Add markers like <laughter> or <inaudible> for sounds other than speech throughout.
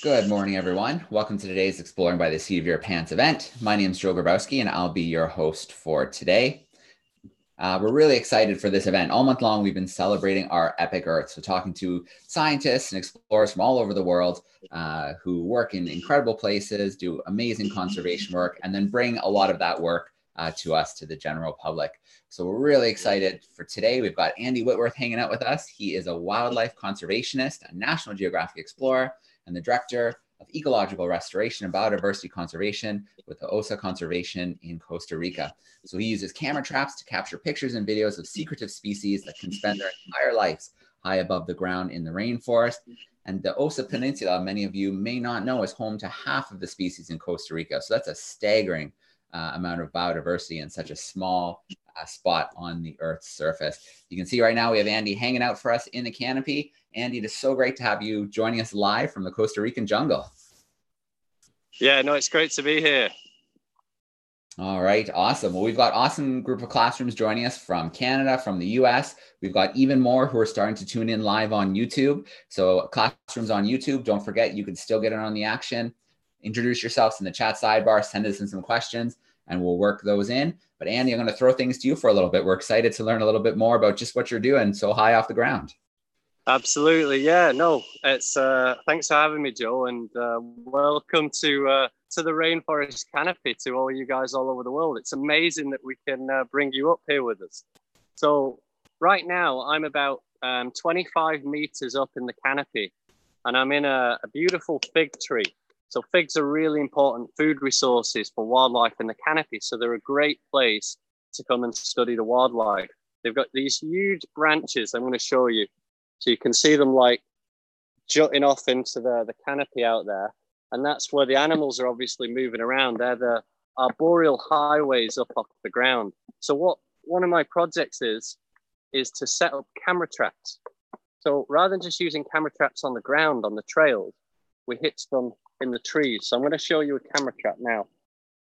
Good morning, everyone. Welcome to today's Exploring by the Seat of Your Pants event. My name is Joe Grabowski, and I'll be your host for today. Uh, we're really excited for this event. All month long, we've been celebrating our epic Earth. So, talking to scientists and explorers from all over the world uh, who work in incredible places, do amazing conservation work, and then bring a lot of that work uh, to us, to the general public. So, we're really excited for today. We've got Andy Whitworth hanging out with us. He is a wildlife conservationist, a National Geographic explorer, and the director of ecological restoration and biodiversity conservation with the OSA Conservation in Costa Rica. So he uses camera traps to capture pictures and videos of secretive species that can spend their entire lives high above the ground in the rainforest. And the Osa Peninsula, many of you may not know, is home to half of the species in Costa Rica. So that's a staggering uh, amount of biodiversity in such a small uh, spot on the Earth's surface. You can see right now we have Andy hanging out for us in the canopy. Andy, it is so great to have you joining us live from the Costa Rican jungle. Yeah, no, it's great to be here. All right, awesome. Well, we've got awesome group of classrooms joining us from Canada, from the US. We've got even more who are starting to tune in live on YouTube. So classrooms on YouTube, don't forget you can still get in on the action. Introduce yourselves in the chat sidebar, send us in some questions, and we'll work those in. But Andy, I'm going to throw things to you for a little bit. We're excited to learn a little bit more about just what you're doing so high off the ground. Absolutely, yeah. No, it's uh, thanks for having me, Joe, and uh, welcome to uh, to the rainforest canopy to all you guys all over the world. It's amazing that we can uh, bring you up here with us. So right now, I'm about um, 25 meters up in the canopy, and I'm in a, a beautiful fig tree. So figs are really important food resources for wildlife in the canopy. So they're a great place to come and study the wildlife. They've got these huge branches. I'm going to show you so you can see them like jutting off into the, the canopy out there. And that's where the animals are obviously moving around. They're the arboreal highways up off the ground. So what one of my projects is, is to set up camera traps. So rather than just using camera traps on the ground, on the trails, we hit them in the trees. So I'm going to show you a camera trap now.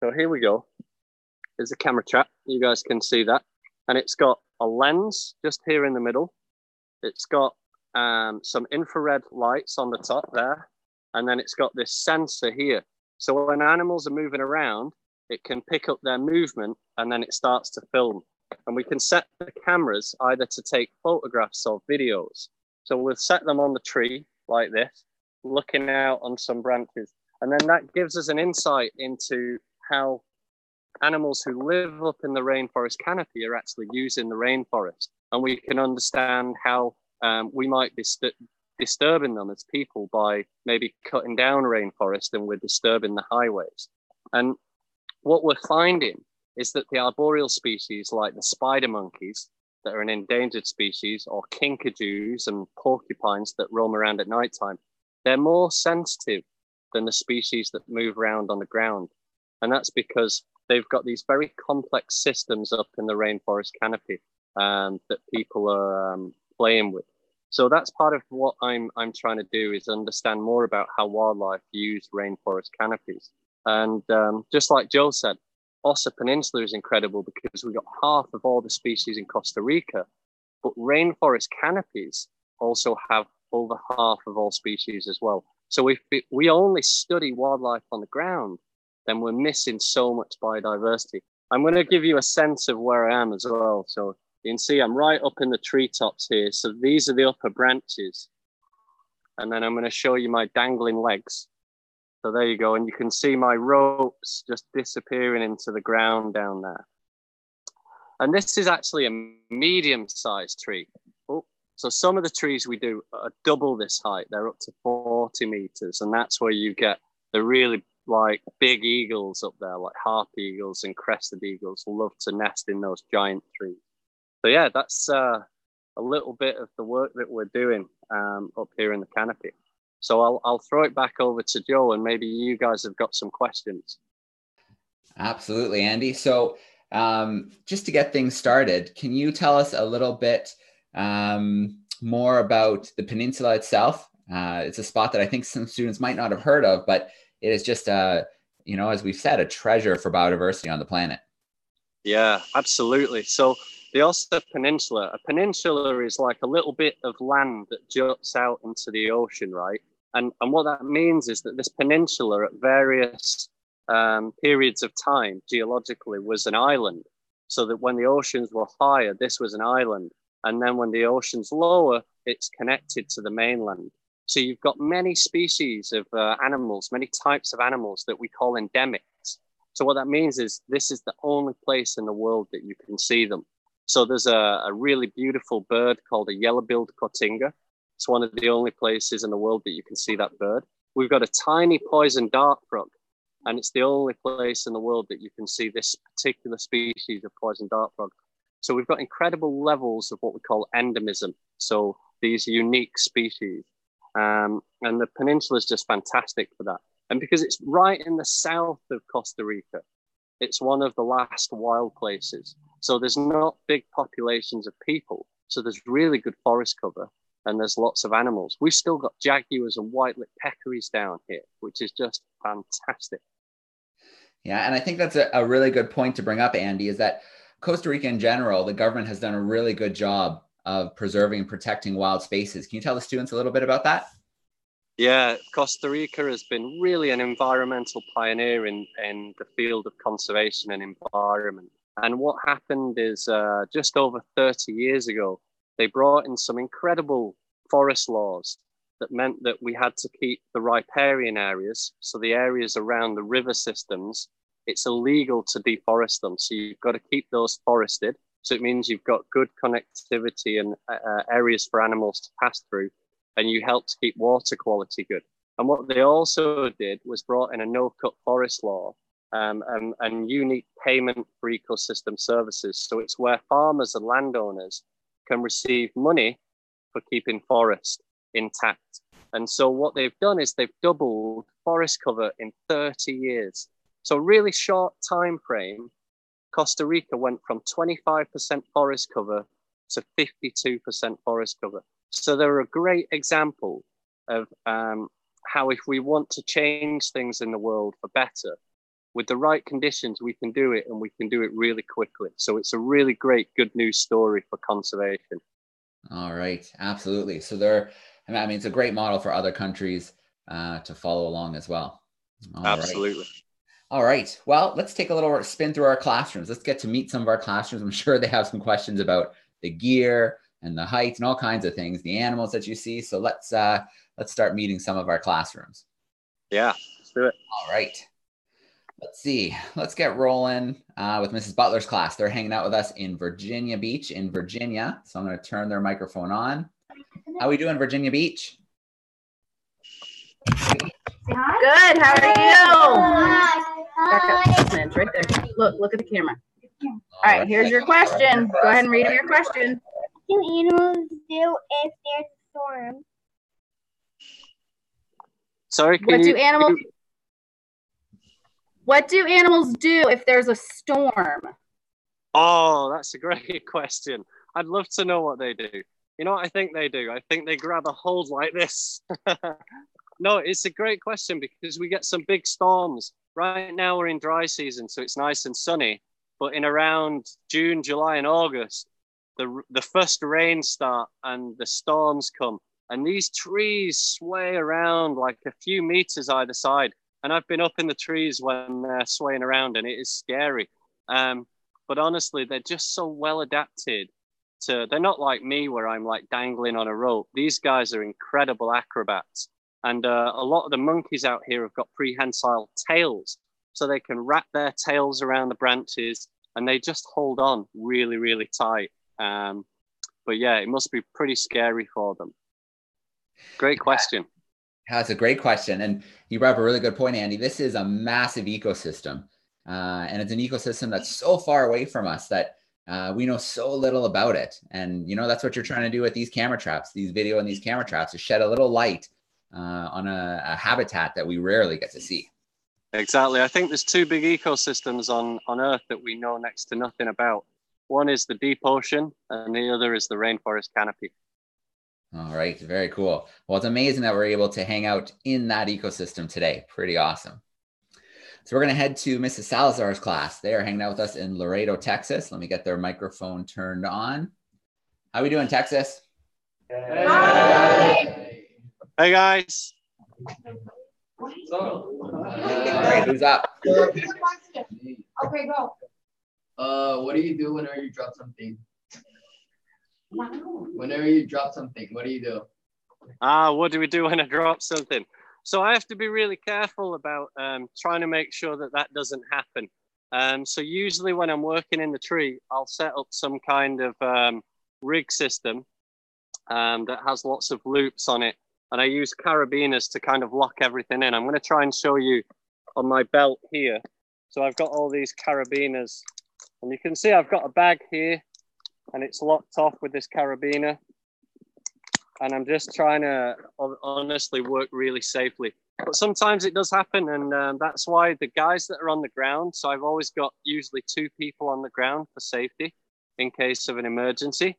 So here we go. There's a camera trap. You guys can see that. And it's got a lens just here in the middle. It's got um, some infrared lights on the top there, and then it's got this sensor here. So when animals are moving around, it can pick up their movement and then it starts to film. And we can set the cameras either to take photographs or videos. So we'll set them on the tree like this, looking out on some branches. And then that gives us an insight into how animals who live up in the rainforest canopy are actually using the rainforest. And we can understand how um, we might be st- disturbing them as people by maybe cutting down rainforest and we're disturbing the highways. And what we're finding is that the arboreal species like the spider monkeys that are an endangered species or kinkajous and porcupines that roam around at nighttime, they're more sensitive than the species that move around on the ground. And that's because they've got these very complex systems up in the rainforest canopy um, that people are um, playing with. So that's part of what I'm I'm trying to do is understand more about how wildlife use rainforest canopies. And um, just like Joe said, Osa Peninsula is incredible because we've got half of all the species in Costa Rica, but rainforest canopies also have over half of all species as well. So if we only study wildlife on the ground, then we're missing so much biodiversity. I'm going to give you a sense of where I am as well. So you can see I'm right up in the treetops here. So these are the upper branches. And then I'm going to show you my dangling legs. So there you go. And you can see my ropes just disappearing into the ground down there. And this is actually a medium sized tree. Oh, so some of the trees we do are double this height. They're up to 40 meters. And that's where you get the really like big eagles up there, like harp eagles and crested eagles love to nest in those giant trees so yeah, that's uh, a little bit of the work that we're doing um, up here in the canopy. So I'll, I'll throw it back over to Joe and maybe you guys have got some questions. Absolutely, Andy. So um, just to get things started, can you tell us a little bit um, more about the peninsula itself? Uh, it's a spot that I think some students might not have heard of, but it is just a, you know, as we've said, a treasure for biodiversity on the planet. Yeah, absolutely. So the Osa Peninsula. A peninsula is like a little bit of land that juts out into the ocean, right? And, and what that means is that this peninsula at various um, periods of time geologically was an island. So that when the oceans were higher, this was an island. And then when the ocean's lower, it's connected to the mainland. So you've got many species of uh, animals, many types of animals that we call endemics. So what that means is this is the only place in the world that you can see them. So there's a, a really beautiful bird called a yellow-billed cotinga. It's one of the only places in the world that you can see that bird. We've got a tiny poison dart frog, and it's the only place in the world that you can see this particular species of poison dart frog. So we've got incredible levels of what we call endemism. So these unique species. Um, and the peninsula is just fantastic for that. And because it's right in the south of Costa Rica, it's one of the last wild places. So there's not big populations of people. So there's really good forest cover and there's lots of animals. We've still got jaguars and white-lipped peccaries down here, which is just fantastic. Yeah, and I think that's a, a really good point to bring up, Andy, is that Costa Rica in general, the government has done a really good job of preserving and protecting wild spaces. Can you tell the students a little bit about that? Yeah, Costa Rica has been really an environmental pioneer in, in the field of conservation and environment. And what happened is uh, just over 30 years ago, they brought in some incredible forest laws that meant that we had to keep the riparian areas, so the areas around the river systems, it's illegal to deforest them. So you've got to keep those forested. So it means you've got good connectivity and uh, areas for animals to pass through, and you help to keep water quality good. And what they also did was brought in a no-cut forest law um, and, and unique payment for ecosystem services. So it's where farmers and landowners can receive money for keeping forest intact. And so what they've done is they've doubled forest cover in 30 years. So really short time frame Costa Rica went from 25% forest cover to 52% forest cover. So they're a great example of um, how, if we want to change things in the world for better, with the right conditions, we can do it and we can do it really quickly. So it's a really great good news story for conservation. All right, absolutely. So there, I mean, it's a great model for other countries uh, to follow along as well. All absolutely. Right. All right. Well, let's take a little spin through our classrooms. Let's get to meet some of our classrooms. I'm sure they have some questions about the gear and the heights and all kinds of things, the animals that you see. So let's uh, let's start meeting some of our classrooms. Yeah, let's do it. All right. Let's see. Let's get rolling uh, with Mrs. Butler's class. They're hanging out with us in Virginia Beach in Virginia. So I'm going to turn their microphone on. How are we doing, Virginia Beach? Good. How are you? Back up right there. Look, look at the camera. All right, here's your question. Go ahead and read your question. What do animals do if there's a storm? Sorry, what do animals? What do animals do if there's a storm? Oh, that's a great <laughs> question. I'd love to know what they do. You know what I think they do? I think they grab a hold like this <laughs> No, it's a great question because we get some big storms. Right now we're in dry season, so it's nice and sunny. But in around June, July, and August, the the first rains start and the storms come, and these trees sway around like a few meters either side. And I've been up in the trees when they're swaying around, and it is scary. Um, but honestly, they're just so well adapted to. They're not like me, where I'm like dangling on a rope. These guys are incredible acrobats and uh, a lot of the monkeys out here have got prehensile tails, so they can wrap their tails around the branches and they just hold on really, really tight. Um, but yeah, it must be pretty scary for them. Great question. That's a great question. And you brought up a really good point, Andy. This is a massive ecosystem. Uh, and it's an ecosystem that's so far away from us that uh, we know so little about it. And, you know, that's what you're trying to do with these camera traps, these video and these camera traps, is shed a little light uh, on a, a habitat that we rarely get to see. Exactly. I think there's two big ecosystems on, on Earth that we know next to nothing about. One is the deep ocean, and the other is the rainforest canopy. All right, very cool. Well, it's amazing that we're able to hang out in that ecosystem today. Pretty awesome. So we're going to head to Mrs. Salazar's class. They are hanging out with us in Laredo, Texas. Let me get their microphone turned on. How are we doing, Texas? Hey. Hey guys. All right, who's up? Okay, go. Uh, what do you do whenever you drop something? Whenever you drop something, what do you do? Ah, what do we do when I drop something? So I have to be really careful about um, trying to make sure that that doesn't happen. Um, so usually when I'm working in the tree, I'll set up some kind of um, rig system um, that has lots of loops on it. And I use carabiners to kind of lock everything in. I'm going to try and show you on my belt here. So I've got all these carabiners and you can see I've got a bag here and it's locked off with this carabiner. And I'm just trying to honestly work really safely. But sometimes it does happen. And um, that's why the guys that are on the ground, so I've always got usually two people on the ground for safety in case of an emergency.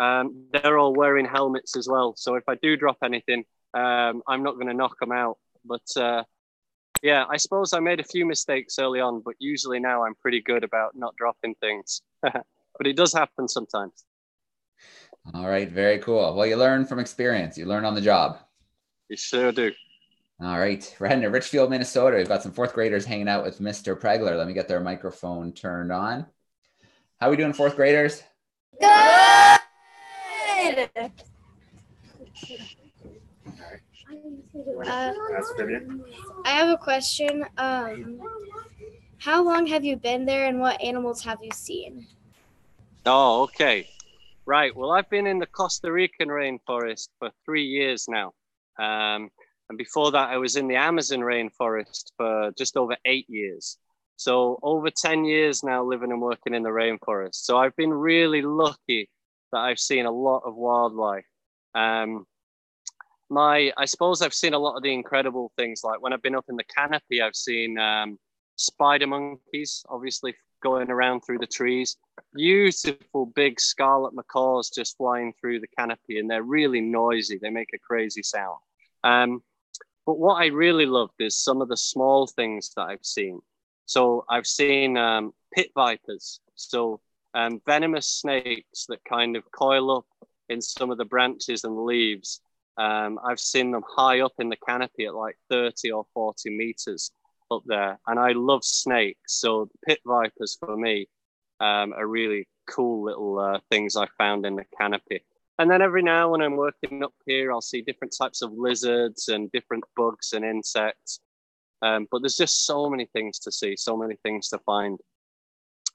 Um, they're all wearing helmets as well. So if I do drop anything, um, I'm not going to knock them out. But uh, yeah, I suppose I made a few mistakes early on, but usually now I'm pretty good about not dropping things. <laughs> but it does happen sometimes. All right, very cool. Well, you learn from experience. You learn on the job. You sure do. All right, we're heading to Richfield, Minnesota. We've got some fourth graders hanging out with Mr. Pregler. Let me get their microphone turned on. How are we doing, fourth graders? Good. Uh, I have a question. Um, how long have you been there and what animals have you seen? Oh, okay. Right. Well, I've been in the Costa Rican rainforest for three years now. Um, and before that, I was in the Amazon rainforest for just over eight years. So, over 10 years now living and working in the rainforest. So, I've been really lucky that I've seen a lot of wildlife. Um, my I suppose I've seen a lot of the incredible things. Like when I've been up in the canopy, I've seen um, spider monkeys, obviously going around through the trees. Beautiful big scarlet macaws just flying through the canopy, and they're really noisy. They make a crazy sound. Um, but what I really loved is some of the small things that I've seen. So I've seen um, pit vipers, so um, venomous snakes that kind of coil up in some of the branches and leaves um, I've seen them high up in the canopy at like 30 or 40 meters up there. And I love snakes. So pit vipers for me um, are really cool little uh, things I found in the canopy. And then every now when I'm working up here, I'll see different types of lizards and different bugs and insects. Um, but there's just so many things to see, so many things to find.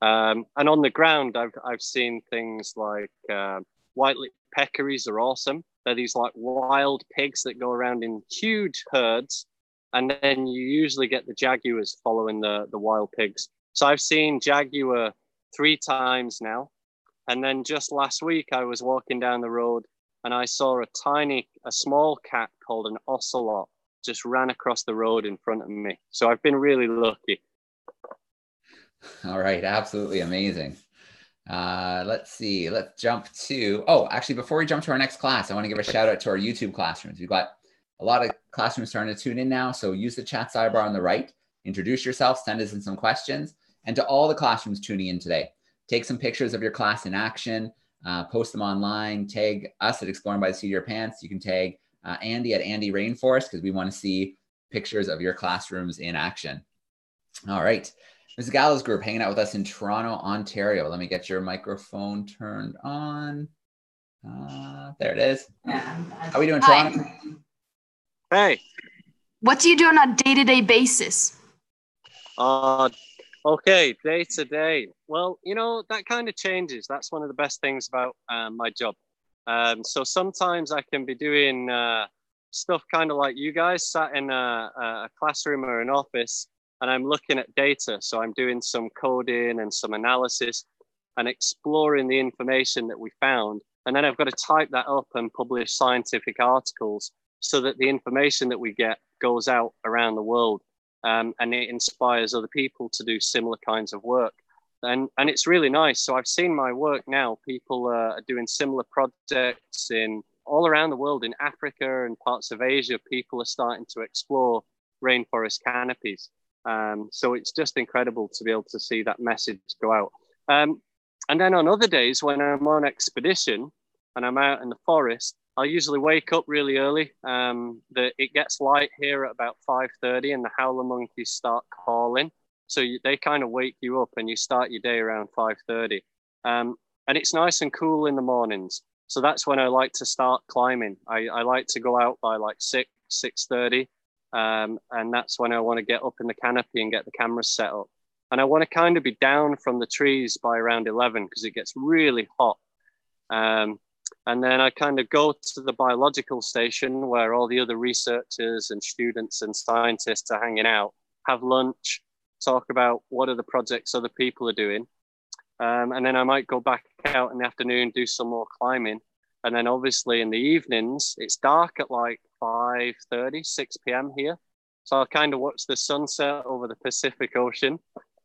Um, and on the ground, I've, I've seen things like uh, white-lipped peccaries are awesome. They're these like wild pigs that go around in huge herds, and then you usually get the jaguars following the the wild pigs. So I've seen jaguar three times now, and then just last week I was walking down the road and I saw a tiny, a small cat called an ocelot just ran across the road in front of me. So I've been really lucky. <laughs> All right, absolutely amazing. Uh, let's see. Let's jump to. Oh, actually, before we jump to our next class, I want to give a shout out to our YouTube classrooms. We've got a lot of classrooms starting to tune in now. So use the chat sidebar on the right, introduce yourself, send us in some questions, and to all the classrooms tuning in today, take some pictures of your class in action, uh, post them online, tag us at Exploring by the Seat of Your Pants. You can tag uh, Andy at Andy Rainforest because we want to see pictures of your classrooms in action. All right. Ms. Gallows Group hanging out with us in Toronto, Ontario. Let me get your microphone turned on. Uh, there it is. Yeah. How are we doing, Toronto? Hey. What do you do on a day-to-day basis? Uh, okay, day to day. Well, you know, that kind of changes. That's one of the best things about um, my job. Um, so sometimes I can be doing uh, stuff kind of like you guys sat in a, a classroom or an office and I'm looking at data. So I'm doing some coding and some analysis and exploring the information that we found. And then I've got to type that up and publish scientific articles so that the information that we get goes out around the world um, and it inspires other people to do similar kinds of work. And, and it's really nice. So I've seen my work now. People are doing similar projects in all around the world, in Africa and parts of Asia. People are starting to explore rainforest canopies. Um, so it's just incredible to be able to see that message go out. Um, and then on other days when I'm on expedition and I'm out in the forest, I'll usually wake up really early. Um, the, it gets light here at about 5.30 and the howler monkeys start calling. So you, they kind of wake you up and you start your day around 5.30. Um, and it's nice and cool in the mornings. So that's when I like to start climbing. I, I like to go out by like 6, 6.30. Um, and that's when I want to get up in the canopy and get the cameras set up. And I want to kind of be down from the trees by around 11 because it gets really hot. Um, and then I kind of go to the biological station where all the other researchers and students and scientists are hanging out, have lunch, talk about what are the projects other people are doing. Um, and then I might go back out in the afternoon, do some more climbing. And then obviously in the evenings, it's dark at like 5 30, 6 p.m. here. So I'll kind of watch the sunset over the Pacific Ocean.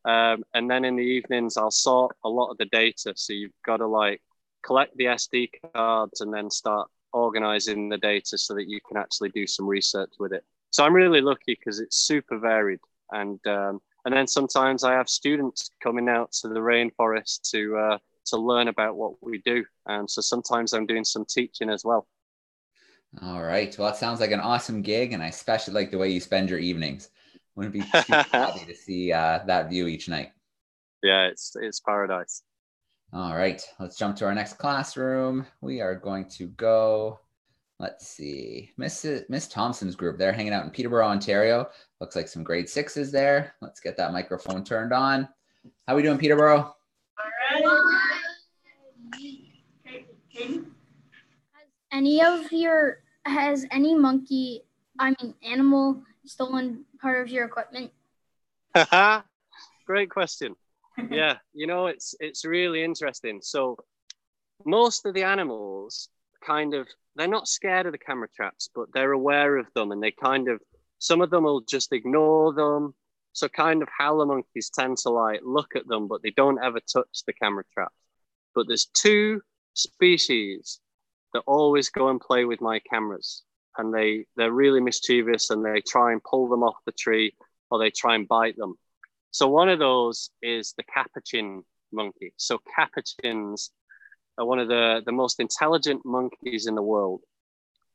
Um, and then in the evenings, I'll sort a lot of the data. So you've got to like collect the SD cards and then start organizing the data so that you can actually do some research with it. So I'm really lucky because it's super varied. And um, and then sometimes I have students coming out to the rainforest to uh, to learn about what we do. And so sometimes I'm doing some teaching as well. All right. Well, it sounds like an awesome gig, and I especially like the way you spend your evenings. Wouldn't be too <laughs> happy to see uh, that view each night. Yeah, it's it's paradise. All right, let's jump to our next classroom. We are going to go. Let's see, Miss Miss Thompson's group. They're hanging out in Peterborough, Ontario. Looks like some grade sixes there. Let's get that microphone turned on. How are we doing, Peterborough? Any of your has any monkey i mean animal stolen part of your equipment? <laughs> Great question. Yeah you know it's it's really interesting. So most of the animals kind of they're not scared of the camera traps but they're aware of them and they kind of some of them will just ignore them. So kind of how the monkeys tend to like look at them but they don't ever touch the camera traps. But there's two species that always go and play with my cameras. And they they're really mischievous and they try and pull them off the tree or they try and bite them. So one of those is the capuchin monkey. So capuchins are one of the the most intelligent monkeys in the world.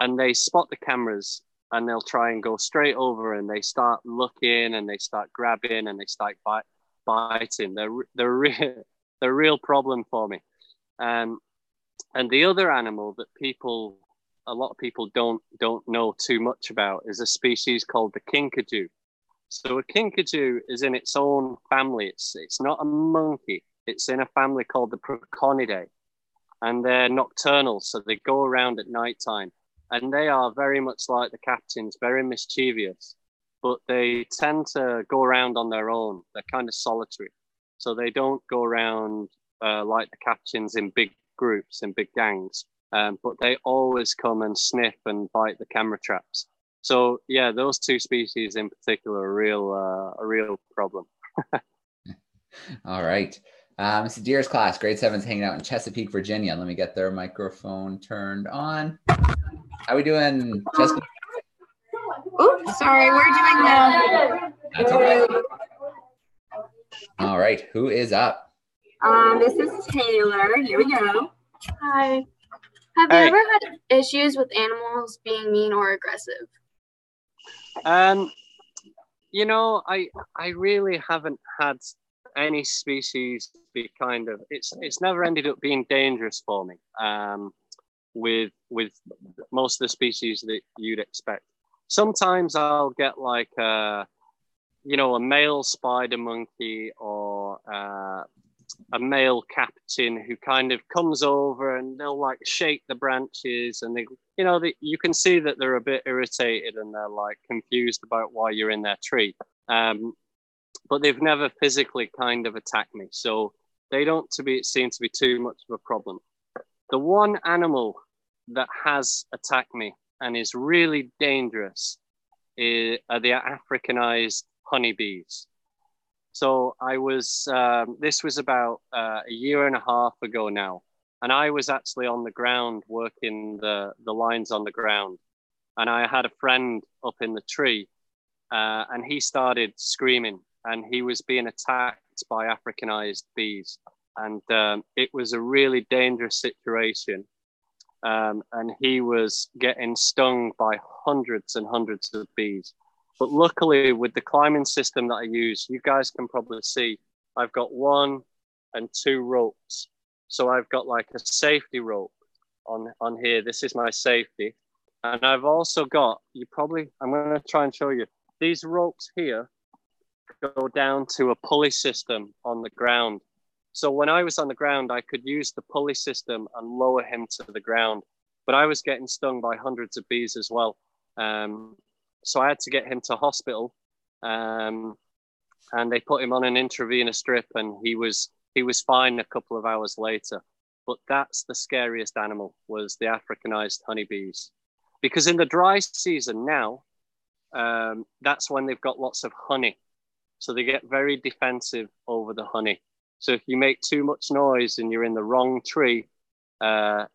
And they spot the cameras and they'll try and go straight over and they start looking and they start grabbing and they start bite, biting. They're they're, re- <laughs> they're a real problem for me. Um, and the other animal that people, a lot of people don't don't know too much about is a species called the kinkajou. So a kinkajou is in its own family. It's it's not a monkey. It's in a family called the Procyonidae, and they're nocturnal, so they go around at nighttime, and they are very much like the capuchins, very mischievous, but they tend to go around on their own. They're kind of solitary, so they don't go around uh, like the capuchins in big groups and big gangs, um, but they always come and sniff and bite the camera traps. So yeah, those two species in particular are a real uh, a real problem. <laughs> All right. Uh, Mr. Deer's class, grade seven's hanging out in Chesapeake, Virginia. Let me get their microphone turned on. How we doing, Chesapeake? Oops, sorry, we're doing the. That's okay. All right, who is up? Um, this is Taylor. Here we go. Hi. Have Hey. you ever had issues with animals being mean or aggressive? Um, you know, I I really haven't had any species be kind of it's it's never ended up being dangerous for me. Um, with with most of the species that you'd expect. Sometimes I'll get like a you know a male spider monkey or uh, a male capuchin who kind of comes over and they'll like shake the branches and they you know they, you can see that they're a bit irritated and they're like confused about why you're in their tree. Um, but they've never physically kind of attacked me so they don't to be seem to be too much of a problem. The one animal that has attacked me and is really dangerous is, are the africanized honeybees so I was, um, this was about uh, a year and a half ago now. And I was actually on the ground working the, the lines on the ground. And I had a friend up in the tree uh, and he started screaming and he was being attacked by Africanized bees. And um, it was a really dangerous situation. um, and he was getting stung by hundreds and hundreds of bees. But luckily, with the climbing system that I use, you guys can probably see I've got one and two ropes. So I've got like a safety rope on, on here. This is my safety. And I've also got, you probably, I'm going to try and show you these ropes here go down to a pulley system on the ground. So when I was on the ground, I could use the pulley system and lower him to the ground. But I was getting stung by hundreds of bees as well. Um, so I had to get him to hospital. Um, and they put him on an intravenous drip and he was he was fine a couple of hours later. But that's the scariest animal was the Africanized honeybees. Because in the dry season now, um, that's when they've got lots of honey. So they get very defensive over the honey. So if you make too much noise and you're in the wrong tree, uh,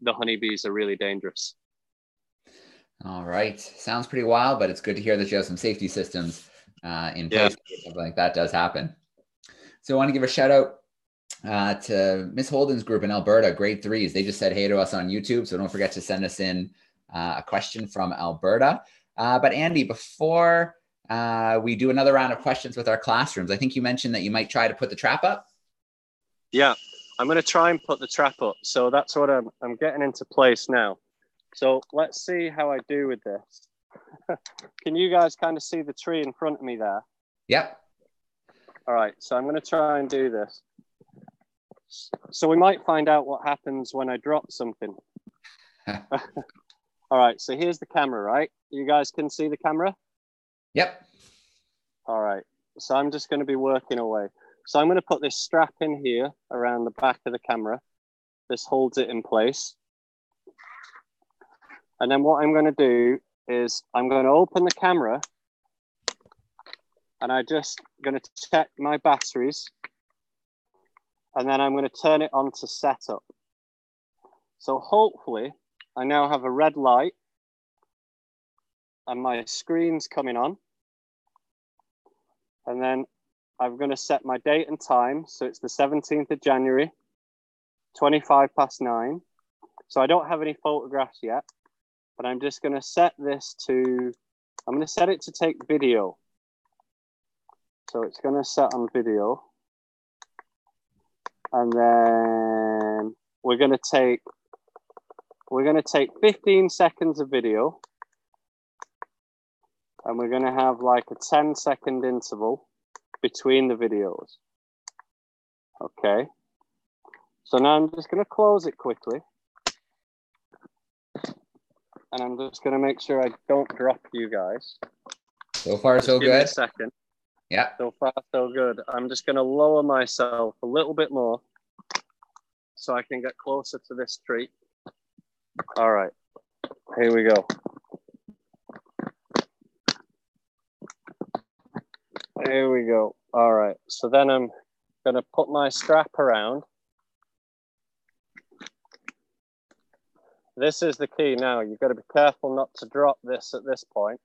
the honeybees are really dangerous. All right. Sounds pretty wild, but it's good to hear that you have some safety systems uh, in place. Yeah. Something like that does happen. So I want to give a shout out uh, to Miss Holden's group in Alberta, grade threes. They just said hey to us on YouTube. So don't forget to send us in uh, a question from Alberta. Uh, but Andy, before uh, we do another round of questions with our classrooms. I think you mentioned that you might try to put the trap up. Yeah, I'm going to try and put the trap up. So that's what I'm, I'm getting into place now. So let's see how I do with this. <laughs> Can you guys kind of see the tree in front of me there? Yep. All right, so I'm going to try and do this. So we might find out what happens when I drop something. <laughs> All right, so here's the camera, right? You guys can see the camera? Yep. All right. So I'm just going to be working away. So I'm going to put this strap in here around the back of the camera. This holds it in place. And then what I'm going to do is I'm going to open the camera and I'm just going to check my batteries. And then I'm going to turn it on to setup. So hopefully I now have a red light and my screen's coming on. And then I'm going to set my date and time. So it's the 17th of January, 25 past nine. So I don't have any photographs yet, but I'm just going to set this to, I'm going to set it to take video. So it's going to set on video. And then we're going to take, we're going to take 15 seconds of video and we're going to have like a 10 second interval between the videos. Okay. So now I'm just going to close it quickly. And I'm just going to make sure I don't drop you guys. So far, just so good. Me a second. Yeah. So far, so good. I'm just going to lower myself a little bit more so I can get closer to this tree. All right. Here we go. Here we go. All right. So then I'm going to put my strap around. This is the key now. You've got to be careful not to drop this at this point.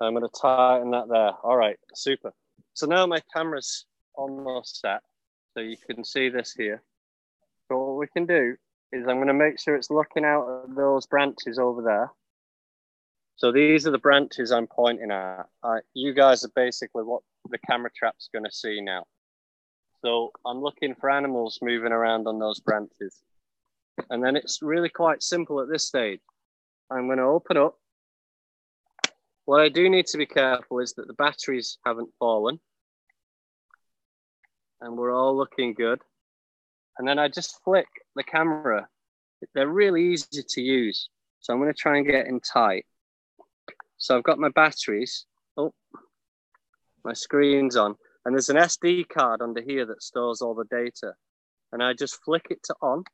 I'm going to tighten that there. All right, super. So now my camera's almost set. So you can see this here. So what we can do is I'm going to make sure it's looking out at those branches over there. So these are the branches I'm pointing at. Uh, you guys are basically what the camera trap's going to see now. So I'm looking for animals moving around on those branches. And then it's really quite simple at this stage. I'm going to open up. What I do need to be careful is that the batteries haven't fallen. And we're all looking good and then I just flick the camera. They're really easy to use. So I'm going to try and get in tight. So I've got my batteries. Oh, my screen's on. And there's an SD card under here that stores all the data. And I just flick it to on,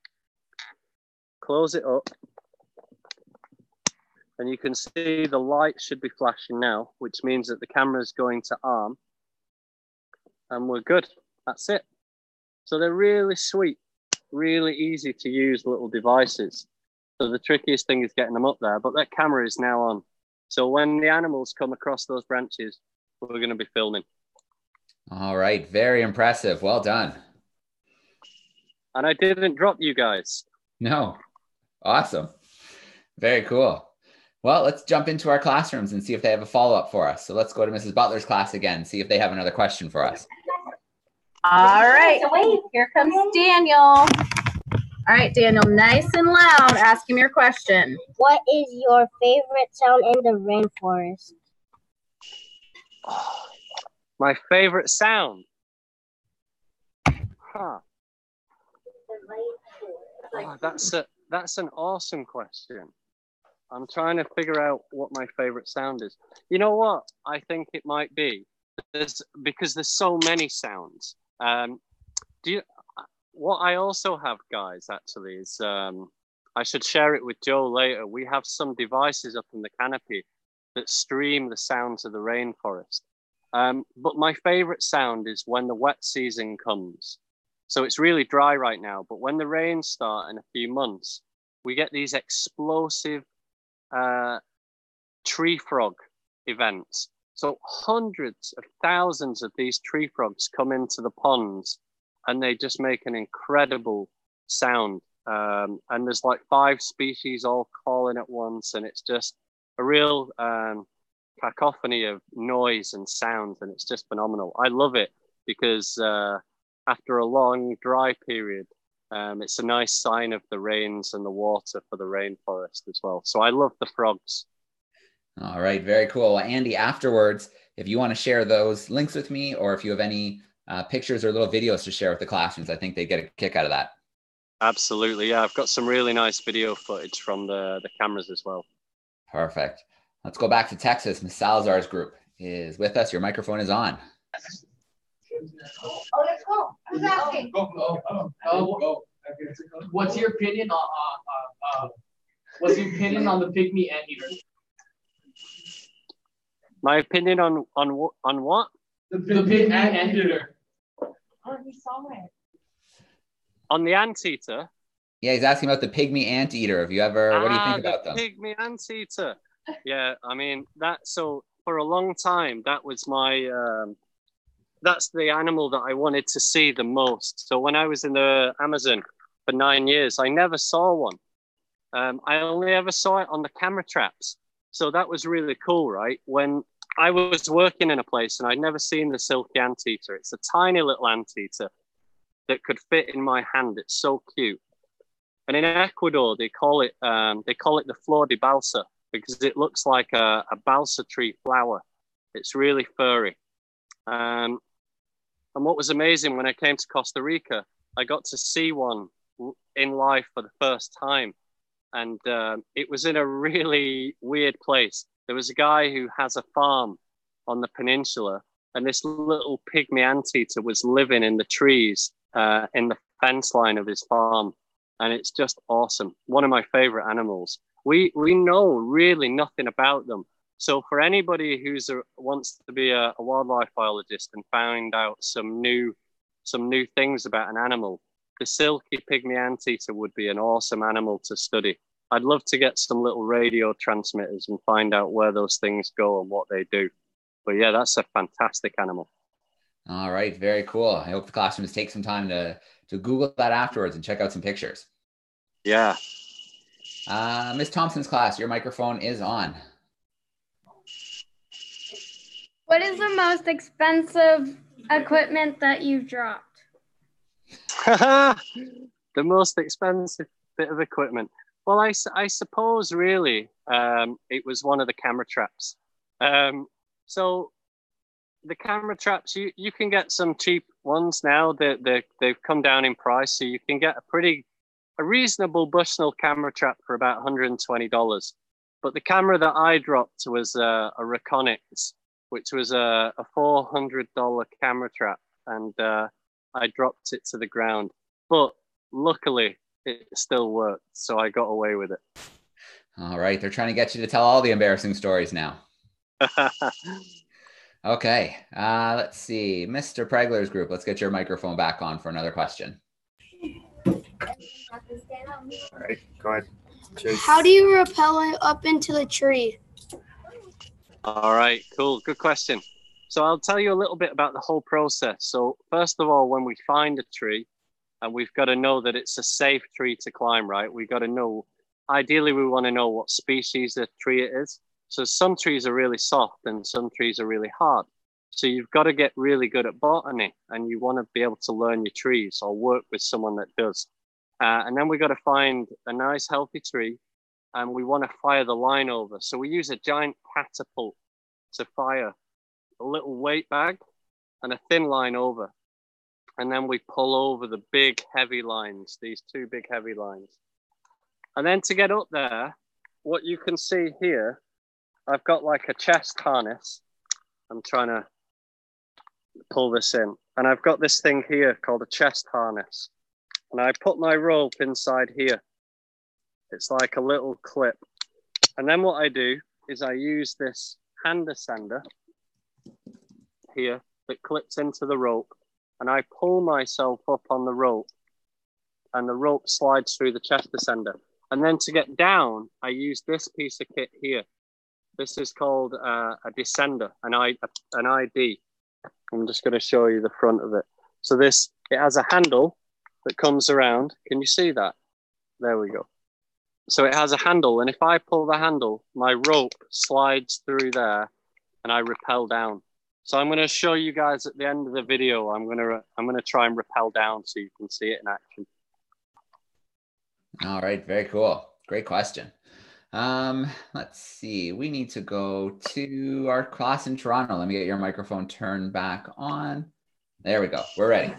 close it up. And you can see the light should be flashing now, which means that the camera is going to arm. And we're good. That's it. So they're really sweet, really easy to use little devices. So the trickiest thing is getting them up there, but that camera is now on. So when the animals come across those branches, we're going to be filming. All right, very impressive. Well done. And I didn't drop you guys. No, awesome. Very cool. Well, let's jump into our classrooms and see if they have a follow up for us. So let's go to Mrs. Butler's class again, see if they have another question for us. All right, wait, here comes Daniel. All right, Daniel, nice and loud. Ask him your question. What is your favorite sound in the rainforest? <sighs> My favorite sound. Huh. Oh, that's a that's an awesome question. I'm trying to figure out what my favorite sound is. You know what? I think it might be there's because there's so many sounds. Um, do you? What I also have, guys, actually is um, I should share it with Joe later. We have some devices up in the canopy that stream the sounds of the rainforest. Um, but my favorite sound is when the wet season comes. So it's really dry right now, but when the rains start in a few months, we get these explosive uh, tree frog events. So hundreds of thousands of these tree frogs come into the ponds and they just make an incredible sound. Um, and there's like five species all calling at once, and it's just a real um, cacophony of noise and sounds, and it's just phenomenal. I love it because uh, after a long dry period, um, it's a nice sign of the rains and the water for the rainforest as well. So I love the frogs. All right, very cool. Andy, afterwards, if you want to share those links with me, or if you have any uh, pictures or little videos to share with the classrooms, I think they get a kick out of that. Absolutely, yeah. I've got some really nice video footage from the the cameras as well. Perfect. Let's go back to Texas. Miss Salazar's group is with us. Your microphone is on. Oh, let's go. Who's asking? Go, go, oh, oh, oh. What's your opinion on uh, uh, uh, what's your opinion on the pygmy anteater? My opinion on on what on what? The, the pygmy anteater. We saw it. On the anteater. Yeah, he's asking about the pygmy anteater. Have you ever? what do you Ah, think about the them? Pygmy anteater. Yeah, I mean that. So for a long time, that was my. Um, that's the animal that I wanted to see the most. So when I was in the Amazon for nine years, I never saw one. Um, I only ever saw it on the camera traps. So that was really cool, right? When I was working in a place and I'd never seen the silky anteater. It's a tiny little anteater that could fit in my hand. It's so cute. And in Ecuador, they call it um, they call it the flor de balsa because it looks like a, a balsa tree flower. It's really furry. Um, and what was amazing when I came to Costa Rica, I got to see one in life for the first time, and um, it was in a really weird place. There was a guy who has a farm on the peninsula, and this little pygmy anteater was living in the trees uh, in the fence line of his farm and it's just awesome. One of my favorite animals. We we know really nothing about them. So for anybody who's a, wants to be a, a wildlife biologist and find out some new some new things about an animal, the silky pygmy anteater would be an awesome animal to study. I'd love to get some little radio transmitters and find out where those things go and what they do. But yeah, that's a fantastic animal. All right, very cool. I hope the classrooms take some time to to Google that afterwards and check out some pictures. Yeah. Uh, Miss Thompson's class, your microphone is on. What is the most expensive equipment that you've dropped? <laughs> the most expensive bit of equipment. Well, I, I suppose really um, it was one of the camera traps. Um, so the camera traps, you, you can get some cheap ones now. They, they, they've come down in price. So you can get a pretty, a reasonable Bushnell camera trap for about $120. But the camera that I dropped was a, a Reconyx, which was a, a $400 camera trap. And uh, I dropped it to the ground. But luckily, it still worked. So I got away with it. All right, they're trying to get you to tell all the embarrassing stories now. <laughs> Okay, uh, let's see. Mr. Pregler's group, let's get your microphone back on for another question. All right, go ahead. Chase. How do you rappel up into the tree? All right, cool. Good question. So I'll tell you a little bit about the whole process. So first of all, when we find a tree, and we've got to know that it's a safe tree to climb, right? We've got to know, ideally, we want to know what species of tree it is. So some trees are really soft and some trees are really hard. So you've got to get really good at botany and you want to be able to learn your trees or work with someone that does. Uh, and then we've got to find a nice healthy tree and we want to fire the line over. So we use a giant catapult to fire a little weight bag and a thin line over. And then we pull over the big heavy lines, these two big heavy lines. And then to get up there, what you can see here, I've got like a chest harness. I'm trying to pull this in. And I've got this thing here called a chest harness. And I put my rope inside here. It's like a little clip. And then what I do is I use this hand ascender here that clips into the rope and I pull myself up on the rope and the rope slides through the chest descender. And then to get down, I use this piece of kit here. This is called uh, a descender, an, I, an ID. I'm just going to show you the front of it. So this, it has a handle that comes around. Can you see that? There we go. So it has a handle, and if I pull the handle, my rope slides through there, and I rappel down. So I'm going to show you guys at the end of the video. I'm going to I'm going to try and rappel down so you can see it in action. All right, very cool. Great question. Um, let's see. We need to go to our class in Toronto. Let me get your microphone turned back on. There we go. We're ready.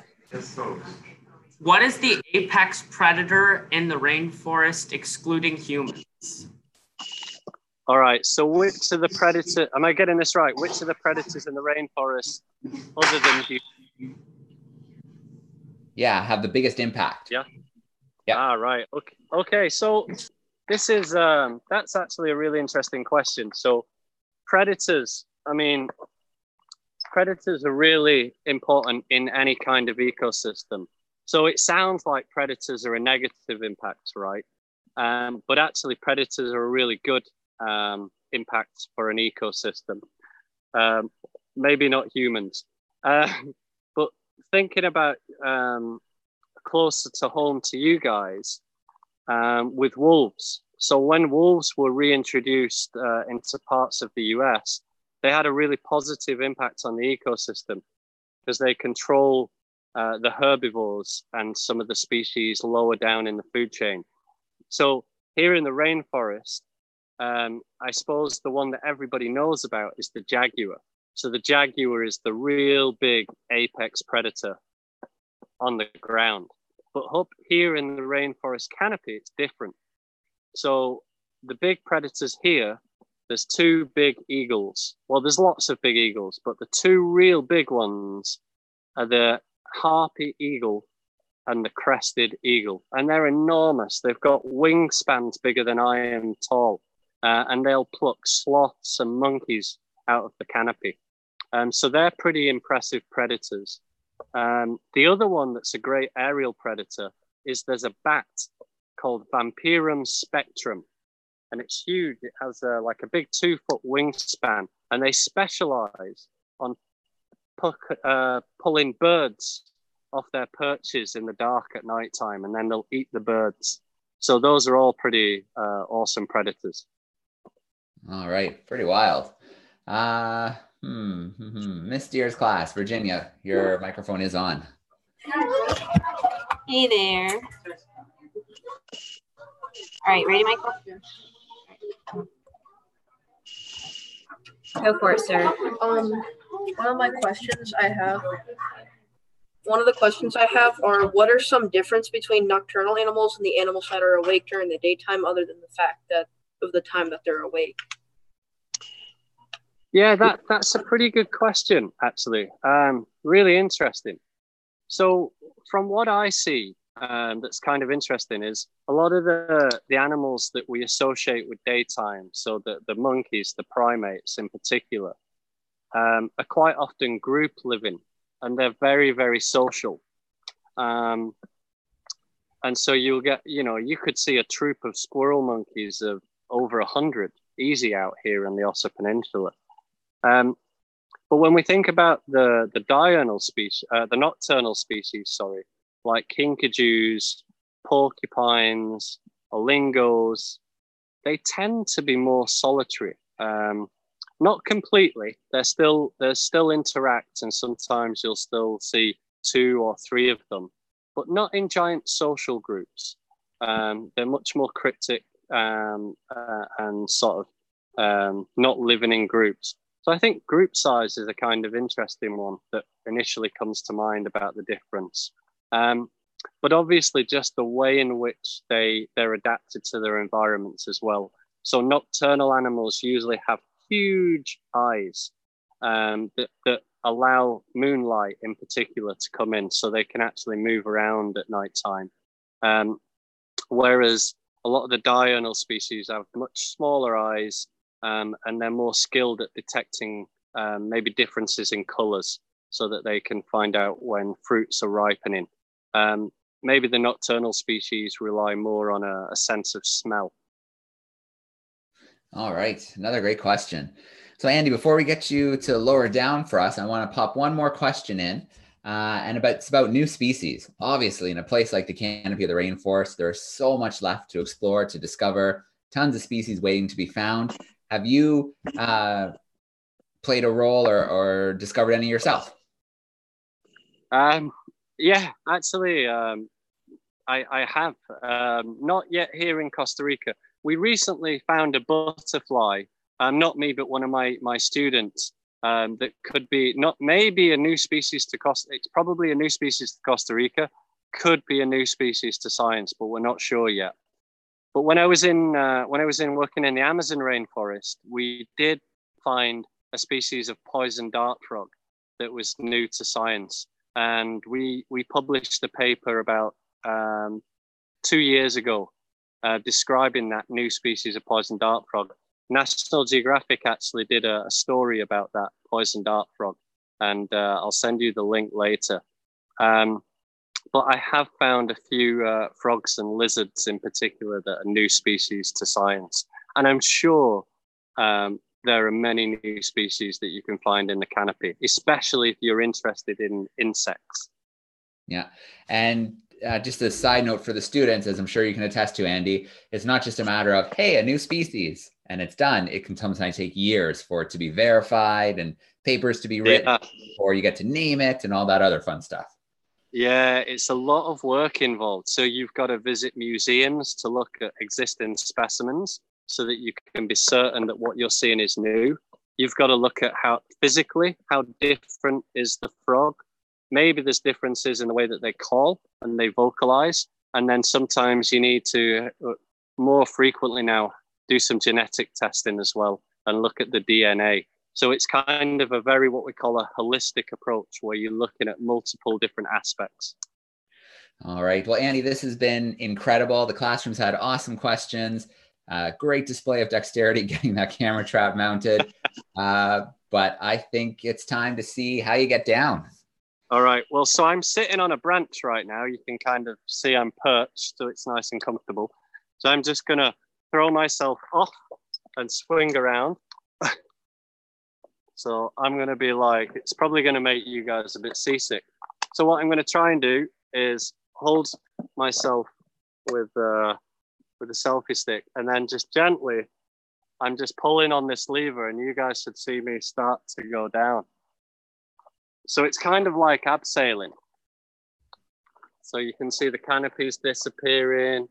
What is the apex predator in the rainforest excluding humans? All right. So which of the predator am I getting this right? Which of the predators in the rainforest other than you? Yeah, have the biggest impact. Yeah. Yeah. Ah, right. Okay. Okay. So this is um that's actually a really interesting question. So predators, I mean, predators are really important in any kind of ecosystem. So it sounds like predators are a negative impact, right? Um, but actually, predators are a really good um, impact for an ecosystem. Um, maybe not humans, uh, <laughs> but thinking about um, closer to home to you guys um, with wolves. So when wolves were reintroduced uh, into parts of the US, they had a really positive impact on the ecosystem because they control uh, the herbivores and some of the species lower down in the food chain. So here in the rainforest, um, I suppose the one that everybody knows about is the jaguar. So the jaguar is the real big apex predator on the ground. But up here in the rainforest canopy, it's different. So the big predators here, there's two big eagles. Well, there's lots of big eagles, but the two real big ones are the harpy eagle and the crested eagle. And they're enormous. They've got wingspans bigger than I am tall. Uh, and they'll pluck sloths and monkeys out of the canopy. Um, so they're pretty impressive predators. Um, the other one that's a great aerial predator is there's a bat called Vampyrum spectrum. And it's huge. It has a, like a big two foot wingspan. And they specialize on uh, pulling birds off their perches in the dark at night time, and then they'll eat the birds. So those are all pretty uh, awesome predators. All right, pretty wild. Uh, hmm, hmm, hmm. Miss Deer's class, Virginia, your microphone is on. Hey there. All right, ready, Michael? Go for it, sir. Um, one of my questions I have, one of the questions I have are, what are some difference between nocturnal animals and the animals that are awake during the daytime, other than the fact that of the time that they're awake? Yeah, that that's a pretty good question, actually. Um, really interesting. So, from what I see, um, that's kind of interesting is a lot of the the animals that we associate with daytime, so the the monkeys, the primates in particular, um, are quite often group living, and they're very very social. Um, and so you'll get, you know, you could see a troop of squirrel monkeys of over a hundred easy out here in the Osa Peninsula. Um, but when we think about the the diurnal species, uh, the nocturnal species, sorry, like kinkajous, porcupines, olingos, they tend to be more solitary. Um, not completely. They're still they still interact, and sometimes you'll still see two or three of them, but not in giant social groups. Um, they're much more cryptic um, uh, and sort of um, not living in groups. So I think group size is a kind of interesting one that initially comes to mind about the difference. Um, but obviously, just the way in which they they're adapted to their environments as well. So nocturnal animals usually have huge eyes um, that, that allow moonlight in particular to come in so they can actually move around at night time. Um, whereas a lot of the diurnal species have much smaller eyes um, and they're more skilled at detecting um, maybe differences in colors so that they can find out when fruits are ripening. Um, maybe the nocturnal species rely more on a, a sense of smell. All right, another great question. So, Andy, before we get you to lower down for us, I want to pop one more question in. Uh, and about, it's about new species. Obviously, in a place like the canopy of the rainforest, there's so much left to explore, to discover, tons of species waiting to be found. Have you uh, played a role or, or discovered any yourself? Um, yeah, actually, um, I, I have. Um, not yet here in Costa Rica. We recently found a butterfly, um, not me, but one of my, my students, um, that could be not maybe a new species to Costa. It's probably a new species to Costa Rica, could be a new species to science, but we're not sure yet. But when I was in uh, when I was in working in the Amazon rainforest, we did find a species of poison dart frog that was new to science, and we we published a paper about um, two years ago uh, describing that new species of poison dart frog. National Geographic actually did a, a story about that poison dart frog, and uh, I'll send you the link later. Um, but I have found a few uh, frogs and lizards in particular that are new species to science. And I'm sure um, there are many new species that you can find in the canopy, especially if you're interested in insects. Yeah. And uh, just a side note for the students, as I'm sure you can attest to, Andy, it's not just a matter of, hey, a new species and it's done. It can sometimes take years for it to be verified and papers to be written yeah. before you get to name it and all that other fun stuff. Yeah, it's a lot of work involved. So you've got to visit museums to look at existing specimens so that you can be certain that what you're seeing is new. You've got to look at how physically, how different is the frog maybe there's differences in the way that they call and they vocalize. And then sometimes you need to uh, more frequently now do some genetic testing as well and look at the DNA. So it's kind of a very what we call a holistic approach where you're looking at multiple different aspects. All right. Well, Andy, this has been incredible. The classroom's had awesome questions. Uh, great display of dexterity <laughs> getting that camera trap mounted. Uh, but I think it's time to see how you get down. All right. Well, so I'm sitting on a branch right now. You can kind of see I'm perched, so it's nice and comfortable. So I'm just going to throw myself off and swing around. So I'm going to be like, it's probably going to make you guys a bit seasick. So what I'm going to try and do is hold myself with uh, with a selfie stick, and then just gently, I'm just pulling on this lever, and you guys should see me start to go down. So it's kind of like abseiling. So you can see the canopies disappearing.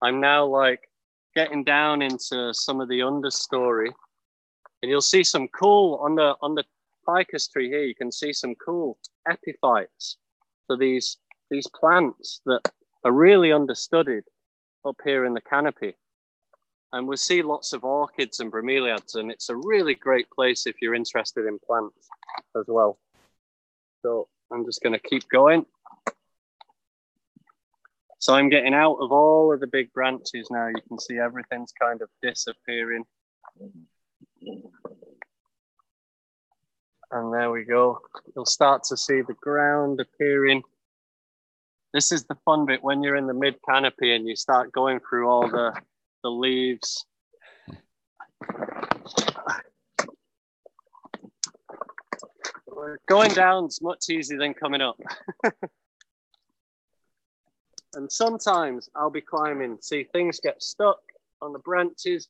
I'm now like getting down into some of the understory and you'll see some cool on the on the ficus tree here you can see some cool epiphytes so these these plants that are really understudied up here in the canopy and we'll see lots of orchids and bromeliads and it's a really great place if you're interested in plants as well so I'm just going to keep going. So I'm getting out of all of the big branches now. You can see everything's kind of disappearing. And there we go. You'll start to see the ground appearing. This is the fun bit when you're in the mid canopy and you start going through all the, the leaves. Going down's much easier than coming up. <laughs> and sometimes I'll be climbing. See, things get stuck on the branches.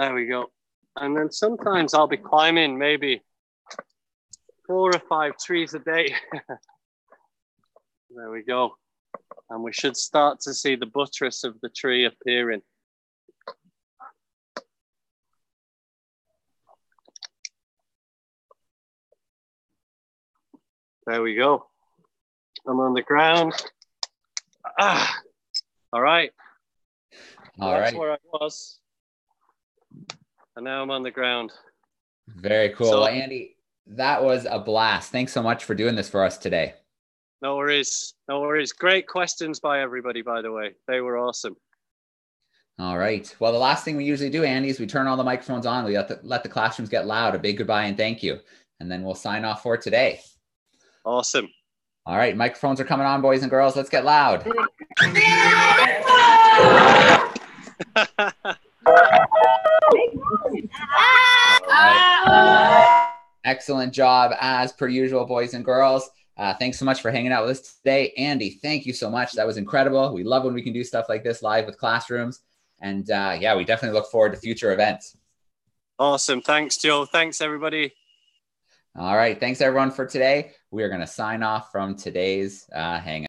There we go. And then sometimes I'll be climbing maybe four or five trees a day. <laughs> there we go. And we should start to see the buttress of the tree appearing. There we go. I'm on the ground. Ah, all right. All That's right. where I was. And now I'm on the ground. Very cool. So- well, Andy, that was a blast. Thanks so much for doing this for us today. No worries. No worries. Great questions by everybody, by the way. They were awesome. All right. Well, the last thing we usually do, Andy, is we turn all the microphones on. We let the, let the classrooms get loud. A big goodbye and thank you. And then we'll sign off for today. Awesome. All right. Microphones are coming on, boys and girls. Let's get loud. <laughs> Excellent job, as per usual, boys and girls. Uh, thanks so much for hanging out with us today. Andy, thank you so much. That was incredible. We love when we can do stuff like this live with classrooms. And uh, yeah, we definitely look forward to future events. Awesome. Thanks, Joe. Thanks, everybody. All right. Thanks, everyone, for today. We are going to sign off from today's uh, Hangout.